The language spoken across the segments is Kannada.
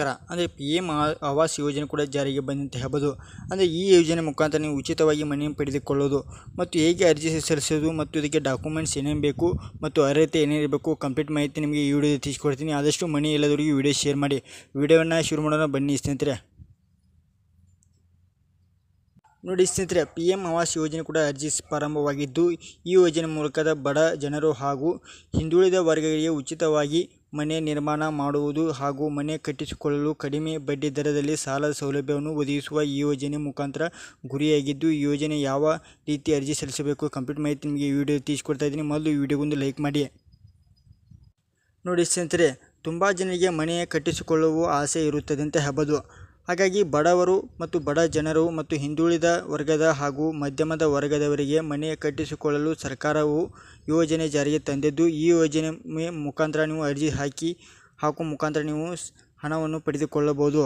ನಮಸ್ಕಾರ ಅಂದರೆ ಪಿ ಎಂ ಆವಾಸ್ ಯೋಜನೆ ಕೂಡ ಜಾರಿಗೆ ಬಂದಂತೆ ಹೇಳ್ಬೋದು. ಅಂದರೆ ಈ ಯೋಜನೆ ಮುಖಾಂತರ ನೀವು ಉಚಿತವಾಗಿ ಮನೆಯನ್ನು ಪಡೆದುಕೊಳ್ಳೋದು ಮತ್ತು ಹೇಗೆ ಅರ್ಜಿ ಸಲ್ಲಿಸೋದು ಮತ್ತು ಇದಕ್ಕೆ ಡಾಕ್ಯುಮೆಂಟ್ಸ್ ಏನೇನು ಬೇಕು ಮತ್ತು ಅರ್ಹತೆ ಏನೇನಿರಬೇಕು ಕಂಪ್ಲೀಟ್ ಮಾಹಿತಿ ನಿಮಗೆ ಈ ವಿಡಿಯೋದಲ್ಲಿ ತಿಳಿಸ್ಕೊಡ್ತೀನಿ. ಆದಷ್ಟು ಮನೆ ಎಲ್ಲದವರಿಗೂ ವಿಡಿಯೋ ಶೇರ್ ಮಾಡಿ. ವಿಡಿಯೋವನ್ನು ಶುರು ಮಾಡೋಣ. ಬನ್ನಿ ಸ್ನೇಹಿತರೆ. ನೋಡಿ ಸ್ನೇಹಿತರೆ ಪಿ ಎಂ ಆವಾಸ್ ಯೋಜನೆ ಕೂಡ ಅರ್ಜಿ ಪ್ರಾರಂಭವಾಗಿದ್ದು, ಈ ಯೋಜನೆ ಮೂಲಕದ ಬಡ ಜನರು ಹಾಗೂ ಹಿಂದುಳಿದ ವರ್ಗಗಳಿಗೆ ಉಚಿತವಾಗಿ ಮನೆ ನಿರ್ಮಾಣ ಮಾಡುವುದು ಹಾಗೂ ಮನೆ ಕಟ್ಟಿಸಿಕೊಳ್ಳಲು ಕಡಿಮೆ ಬಡ್ಡಿ ದರದಲ್ಲಿ ಸಾಲದ ಸೌಲಭ್ಯವನ್ನು ಒದಗಿಸುವ ಈ ಯೋಜನೆ ಮುಖಾಂತರ ಗುರಿಯಾಗಿದ್ದು, ಈ ಯೋಜನೆ ಯಾವ ರೀತಿ ಅರ್ಜಿ ಸಲ್ಲಿಸಬೇಕು? ಕಂಪ್ಲೀಟ್ ಮಾಹಿತಿ ನಿಮಗೆ ಈ ವಿಡಿಯೋ ತಿಳಿಸ್ಕೊಡ್ತಾ ಇದ್ದೀನಿ. ಮೊದಲು ವಿಡಿಯೋಗೊಂದು ಲೈಕ್ ಮಾಡಿ. ನೋಡಿ ಸ್ನೇಹಿತರೆ, ತುಂಬ ಜನರಿಗೆ ಮನೆ ಕಟ್ಟಿಸಿಕೊಳ್ಳುವ ಆಸೆ ಇರುತ್ತದೆ ಅಂತ ಹೇಳ್ಬೋದು ಹಾಗಾಗಿ ಬಡವರು ಮತ್ತು ಬಡ ಜನರು ಮತ್ತು ಹಿಂದುಳಿದ ವರ್ಗದ ಹಾಗೂ ಮಧ್ಯಮದ ವರ್ಗದವರಿಗೆ ಮನೆ ಕಟ್ಟಿಸಿಕೊಳ್ಳಲು ಸರ್ಕಾರವು ಯೋಜನೆ ಜಾರಿಗೆ ತಂದಿದ್ದು, ಈ ಯೋಜನೆ ಮುಖಾಂತರ ನೀವು ಅರ್ಜಿ ಹಾಕಿ ಹಾಕುವ ಮುಖಾಂತರ ನೀವು ಹಣವನ್ನು ಪಡೆದುಕೊಳ್ಳಬಹುದು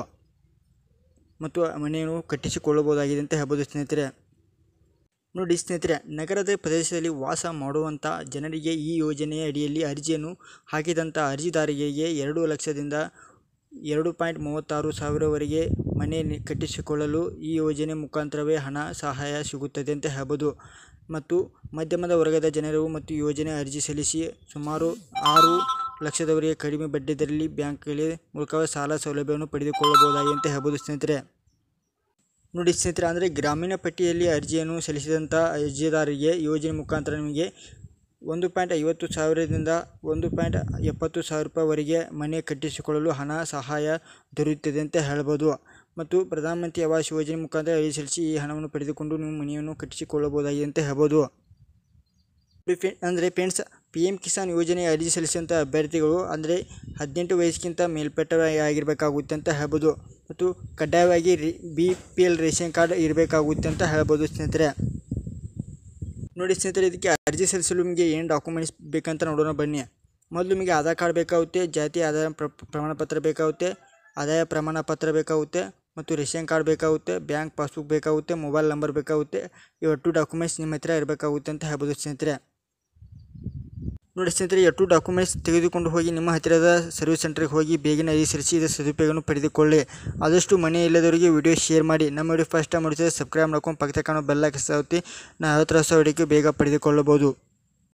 ಮತ್ತು ಮನೆಯನ್ನು ಕಟ್ಟಿಸಿಕೊಳ್ಳಬಹುದಾಗಿದೆ ಅಂತ ಹೇಳ್ಬೋದು ಸ್ನೇಹಿತರೆ. ನೋಡಿ ಸ್ನೇಹಿತರೆ, ನಗರದ ಪ್ರದೇಶದಲ್ಲಿ ವಾಸ ಮಾಡುವಂಥ ಜನರಿಗೆ ಈ ಯೋಜನೆಯ ಅಡಿಯಲ್ಲಿ ಅರ್ಜಿಯನ್ನು ಹಾಕಿದಂಥ ಅರ್ಜಿದಾರರಿಗೆ ಎರಡು ಲಕ್ಷದಿಂದ ಎರಡು ಪಾಯಿಂಟ್ ಮೂವತ್ತಾರು ಸಾವಿರವರೆಗೆ ಮನೆ ಕಟ್ಟಿಸಿಕೊಳ್ಳಲು ಈ ಯೋಜನೆ ಮುಖಾಂತರವೇ ಹಣ ಸಹಾಯ ಸಿಗುತ್ತದೆ ಅಂತ ಹೇಳ್ಬೋದು. ಮತ್ತು ಮಧ್ಯಮದ ವರ್ಗದ ಜನರು ಮತ್ತು ಯೋಜನೆ ಅರ್ಜಿ ಸಲ್ಲಿಸಿ ಸುಮಾರು ಆರು ಲಕ್ಷದವರೆಗೆ ಕಡಿಮೆ ಬಡ್ಡಿ ದರದಲ್ಲಿ ಬ್ಯಾಂಕ್ಗಳ ಮೂಲಕ ಸಾಲ ಸೌಲಭ್ಯವನ್ನು ಪಡೆದುಕೊಳ್ಳಬಹುದಾಗಿದೆ ಅಂತ ಹೇಳ್ಬೋದು ಸ್ನೇಹಿತರೆ. ನೋಡಿ ಸ್ನೇಹಿತರೆ, ಅಂದರೆ ಗ್ರಾಮೀಣ ಪಟ್ಟಿಯಲ್ಲಿ ಅರ್ಜಿಯನ್ನು ಸಲ್ಲಿಸಿದಂಥ ಅರ್ಜಿದಾರರಿಗೆ ಯೋಜನೆ ಮುಖಾಂತರ ನಿಮಗೆ ಒಂದು ಪಾಯಿಂಟ್ ಐವತ್ತು ಸಾವಿರದಿಂದ ಒಂದು ಪಾಯಿಂಟ್ ಎಪ್ಪತ್ತು ಸಾವಿರ ರೂಪಾಯಿವರೆಗೆ ಮನೆ ಕಟ್ಟಿಸಿಕೊಳ್ಳಲು ಹಣ ಸಹಾಯ ದೊರೆಯುತ್ತದೆ ಅಂತ ಹೇಳ್ಬೋದು. ಮತ್ತು ಪ್ರಧಾನಮಂತ್ರಿ ಆವಾಸ್ ಯೋಜನೆ ಮುಖಾಂತರ ಅರ್ಜಿ ಸಲ್ಲಿಸಿ ಈ ಹಣವನ್ನು ಪಡೆದುಕೊಂಡು ನೀವು ಮನೆಯನ್ನು ಕಟ್ಟಿಸಿಕೊಳ್ಳಬಹುದಾಗಿದೆ ಅಂತ ಹೇಳ್ಬೋದು. ಅಂದರೆ ಫ್ರೆಂಡ್ಸ್ ಪಿ ಎಂ ಕಿಸಾನ್ ಯೋಜನೆ ಅರ್ಜಿ ಸಲ್ಲಿಸಿದಂಥ ಅಭ್ಯರ್ಥಿಗಳು ಅಂದರೆ ಹದಿನೆಂಟು ವಯಸ್ಸಿಗಿಂತ ಮೇಲ್ಪಟ್ಟವಾಗಿರಬೇಕಾಗುತ್ತೆ ಅಂತ ಹೇಳ್ಬೋದು. ಮತ್ತು ಕಡ್ಡಾಯವಾಗಿ ರಿ B P L ration card ಇರಬೇಕಾಗುತ್ತೆ ಅಂತ ಹೇಳ್ಬೋದು ಸ್ನೇಹಿತರೆ. ನೋಡಿ ಸ್ನೇಹಿತರೆ, ಇದಕ್ಕೆ ಅರ್ಜಿ ಸಲ್ಲಿಸಲು ನಿಮಗೆ ಏನು ಡಾಕ್ಯುಮೆಂಟ್ಸ್ ಬೇಕಂತ ನೋಡೋಣ ಬನ್ನಿ. ಮೊದಲು ನಿಮಗೆ ಆಧಾರ್ ಕಾರ್ಡ್ ಬೇಕಾಗುತ್ತೆ, ಜಾತಿ ಆಧಾರ ಪ್ರ ಪ್ರಮಾಣ ಪತ್ರ ಬೇಕಾಗುತ್ತೆ, ಆದಾಯ ಪ್ರಮಾಣ ಪತ್ರ ಬೇಕಾಗುತ್ತೆ, ಮತ್ತು ರೇಷನ್ ಕಾರ್ಡ್ ಬೇಕಾಗುತ್ತೆ, ಬ್ಯಾಂಕ್ ಪಾಸ್ಬುಕ್ ಬೇಕಾಗುತ್ತೆ, ಮೊಬೈಲ್ ನಂಬರ್ ಬೇಕಾಗುತ್ತೆ ಇವತ್ತು ಡಾಕ್ಯುಮೆಂಟ್ಸ್ ನಿಮ್ಮ ಹತ್ರ ಇರಬೇಕಾಗುತ್ತೆ ಅಂತ ಹೇಳ್ಬೋದು ಸ್ನೇಹಿತರೆ. ನೋಡಿ ಸ್ನೇಹಿತರೆ ಎಷ್ಟು ಡಾಕ್ಯುಮೆಂಟ್ಸ್ ತೆಗೆದುಕೊಂಡು ಹೋಗಿ ನಿಮ್ಮ ಹತ್ತಿರದ ಸರ್ವಿಸ್ ಸೆಂಟ್ರಿಗೆ ಹೋಗಿ ಬೇಗನೆ ಸಲ್ಲಿಸಿ ಇದರ ಸದುಪಯೋಗವನ್ನು ಪಡೆದುಕೊಳ್ಳಿ. ಆದಷ್ಟು ಮನೆ ಇಲ್ಲದವರಿಗೆ ವಿಡಿಯೋ ಶೇರ್ ಮಾಡಿ. ನಮ್ಮ ವಿಡಿಯೋ ಫಸ್ಟ್ ಟೈಮ್ ಮಾಡಿಸಿದ್ರೆ ಸಬ್ಸ್ಕ್ರೈಬ್ ಮಾಡ್ಕೊಂಡು ಪಕ್ಕದ ಕಾಣೋ ಬೆಲ್ಲ ಹಾಕಿ ನಾ ಹತ್ತಿರ ಹೊಸ ವಿಡಿಯೋಕ್ಕೆ ಬೇಗ ಪಡೆದುಕೊಳ್ಳಬಹುದು.